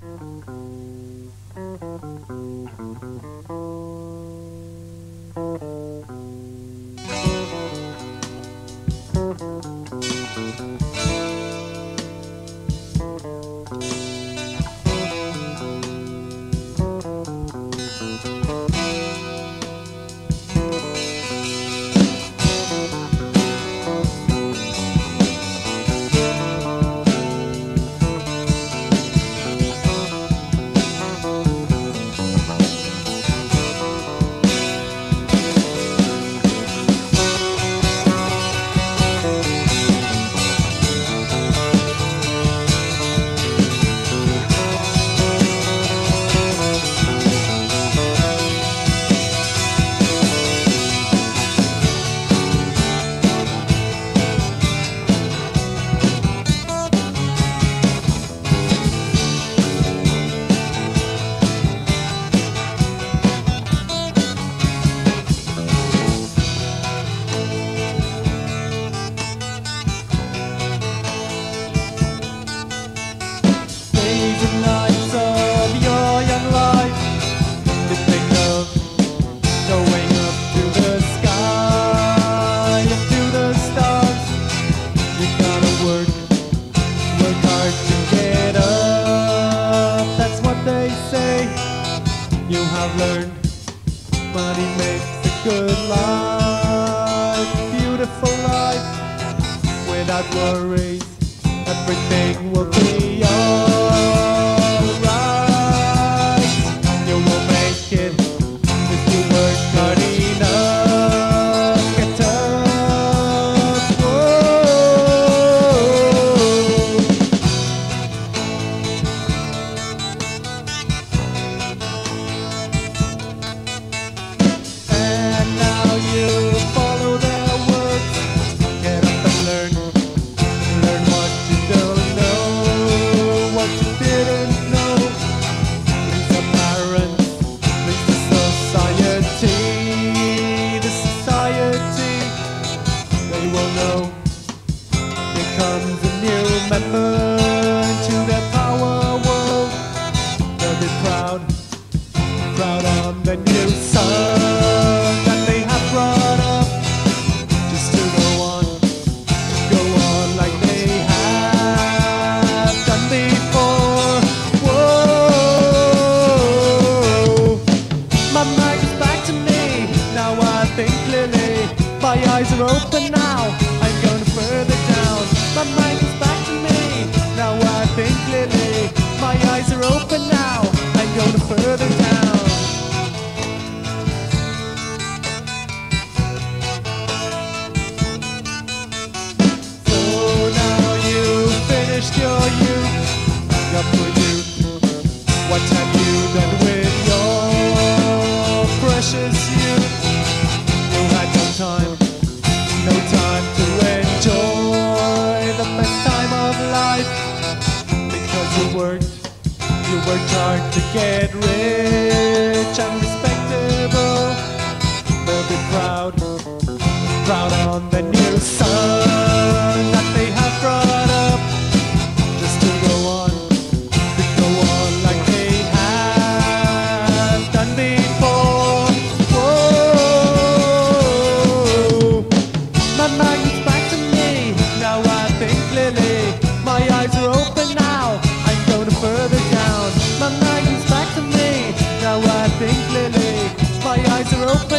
Thank you. Have learned. Money makes a good life, beautiful life without worries. Everything will be Comes a new member to their power world. They'll be proud proud on the new son that they have brought up just to go on, go on like they have done before. Whoa, my mind is back to me. Now I think clearly. My eyes are open now. My mind is back to me. Now I think clearly. My eyes are open now. I'm going further worked, you worked hard to get rich and respectable. They'll be proud, proud on the new son